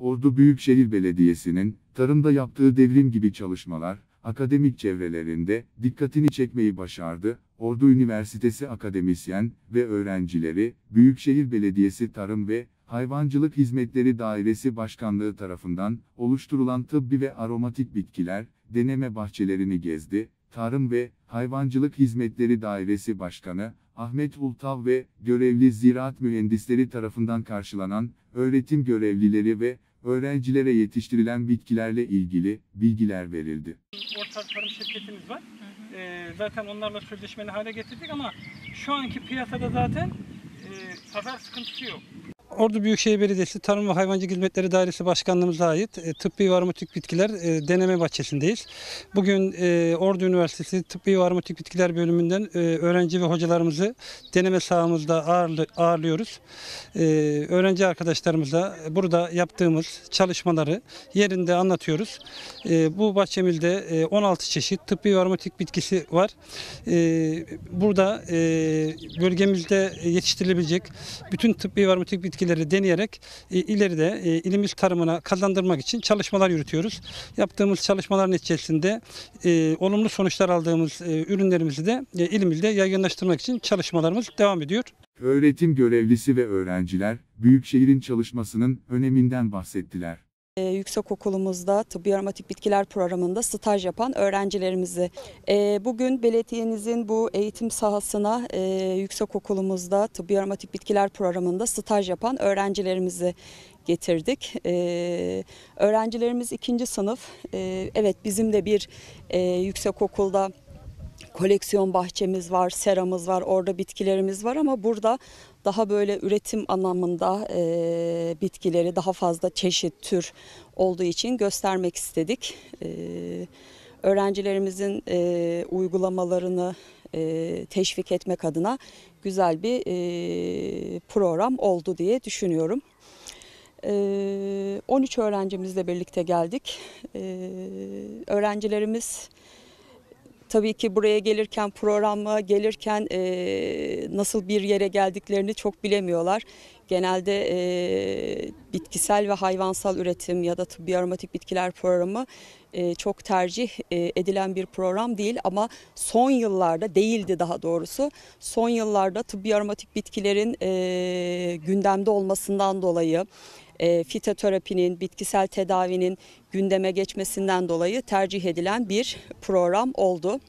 Ordu Büyükşehir Belediyesi'nin tarımda yaptığı devrim gibi çalışmalar, akademik çevrelerinde dikkatini çekmeyi başardı. Ordu Üniversitesi akademisyen ve öğrencileri, Büyükşehir Belediyesi Tarım ve Hayvancılık Hizmetleri Dairesi Başkanlığı tarafından oluşturulan tıbbi ve aromatik bitkiler deneme bahçelerini gezdi. Tarım ve Hayvancılık Hizmetleri Dairesi Başkanı Ahmet Ultav ve görevli ziraat mühendisleri tarafından karşılanan öğretim görevlileri ve öğrencilere yetiştirilen bitkilerle ilgili bilgiler verildi. ortak tarım şirketimiz var. Ee, zaten onlarla sözleşmeli hale getirdik ama şu anki piyasada zaten e, pazar sıkıntısı yok. Ordu Büyükşehir Belediyesi Tarım ve Hayvancılık Hizmetleri Dairesi Başkanlığımıza ait e, tıbbi ve bitkiler e, deneme bahçesindeyiz. Bugün e, Ordu Üniversitesi Tıbbi ve Bitkiler bölümünden öğrenci ve hocalarımızı deneme sahamızda ağırlı, ağırlıyoruz. Öğrenci arkadaşlarımızla burada yaptığımız çalışmaları yerinde anlatıyoruz. Bu bahçemizde e, 16 çeşit tıbbi ve bitkisi var. Burada bölgemizde yetiştirilebilecek bütün tıbbi ve aromatik bitkileri deneyerek e, ileride e, ilimiz tarımına kazandırmak için çalışmalar yürütüyoruz. Yaptığımız çalışmalar neticesinde e, olumlu sonuçlar aldığımız ürünlerimizi de ilimizde yaygınlaştırmak için çalışmalarımız devam ediyor. Öğretim görevlisi ve öğrenciler, Büyükşehir'in çalışmasının öneminden bahsettiler. Ee, Yüksekokulumuzda tıbbi aromatik bitkiler programında staj yapan öğrencilerimizi. Ee, Bugün belediyenizin bu eğitim sahasına e, yüksekokulumuzda tıbbi aromatik bitkiler programında staj yapan öğrencilerimizi getirdik. Ee, Öğrencilerimiz ikinci sınıf. Ee, Evet bizim de bir e, yüksekokulda koleksiyon bahçemiz var, seramız var, orada bitkilerimiz var ama burada daha böyle üretim anlamında e, bitkileri daha fazla çeşit, tür olduğu için göstermek istedik. E, öğrencilerimizin e, uygulamalarını e, teşvik etmek adına güzel bir e, program oldu diye düşünüyorum. E, 13 öğrencimizle birlikte geldik. E, öğrencilerimiz tabii ki buraya gelirken programa gelirken e, nasıl bir yere geldiklerini çok bilemiyorlar. Genelde e, bitkisel ve hayvansal üretim ya da tıbbi aromatik bitkiler programı e, çok tercih e, edilen bir program değil ama son yıllarda değildi daha doğrusu. Son yıllarda tıbbi aromatik bitkilerin e, gündemde olmasından dolayı e, fitoterapinin, bitkisel tedavinin gündeme geçmesinden dolayı tercih edilen bir program oldu.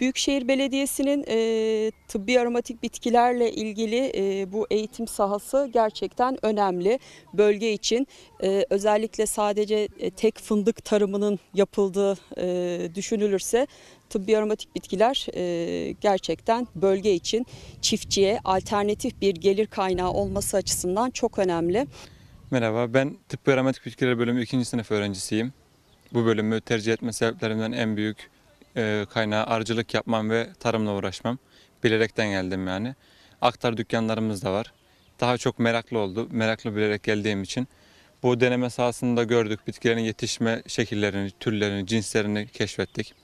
Büyükşehir Belediyesi'nin e, tıbbi aromatik bitkilerle ilgili e, bu eğitim sahası gerçekten önemli. Bölge için e, özellikle sadece e, tek fındık tarımının yapıldığı e, düşünülürse tıbbi aromatik bitkiler e, gerçekten bölge için çiftçiye alternatif bir gelir kaynağı olması açısından çok önemli. Merhaba, ben Tıbbi Aromatik Bitkiler Bölümü 2. sınıf öğrencisiyim. Bu bölümü tercih etme sebeplerimden en büyük e, kaynağı arıcılık yapmam ve tarımla uğraşmam. Bilerekten geldim yani. Aktar dükkanlarımız da var. Daha çok meraklı oldu. Meraklı bilerek geldiğim için. Bu deneme sahasında gördük. Bitkilerin yetişme şekillerini, türlerini, cinslerini keşfettik.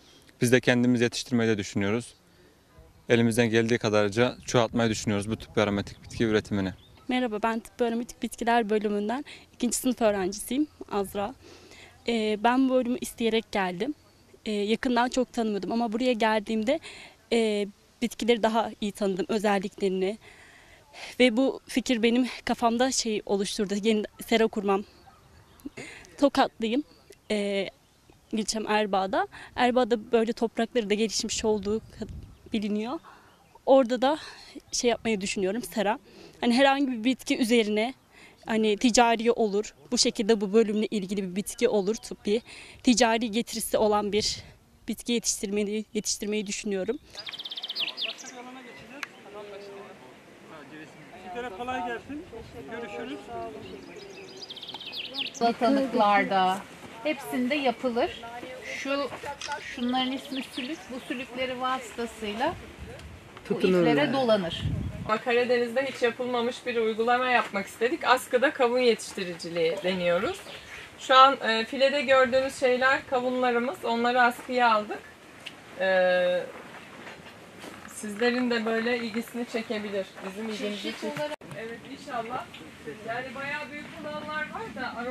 Biz de kendimiz yetiştirmeyi de düşünüyoruz. Elimizden geldiği kadarca çoğaltmayı düşünüyoruz bu tıbbi aromatik bitki üretimini. Merhaba ben Tıbbi Aromatik Bitkiler bölümünden ikinci sınıf öğrencisiyim Azra. Ee, ben bu bölümü isteyerek geldim. Ee, yakından çok tanımıyordum ama buraya geldiğimde e, bitkileri daha iyi tanıdım, özelliklerini. Ve bu fikir benim kafamda şey oluşturdu, yeni sera kurmam. Tokatlıyım. Ee, ilçem Erbaa'da. Erbaa'da böyle toprakları da gelişmiş olduğu biliniyor. Orada da şey yapmayı düşünüyorum sera. Hani herhangi bir bitki üzerine hani ticari olur. Bu şekilde bu bölümle ilgili bir bitki olur tıbbi. Ticari getirisi olan bir bitki yetiştirmeyi yetiştirmeyi düşünüyorum. Sizlere kolay gelsin. Görüşürüz. salatalıklarda hepsinde yapılır. Şu şunların ismi sülük. Bu sülükleri vasıtasıyla bu iplere dolanır. Karadeniz'de hiç yapılmamış bir uygulama yapmak istedik. Askıda kavun yetiştiriciliği deniyoruz. Şu an e, filede gördüğünüz şeyler kavunlarımız. Onları askıya aldık. E, sizlerin de böyle ilgisini çekebilir. Bizim ilgimizi çekiyor. Evet inşallah. Yani bayağı büyük planlar var da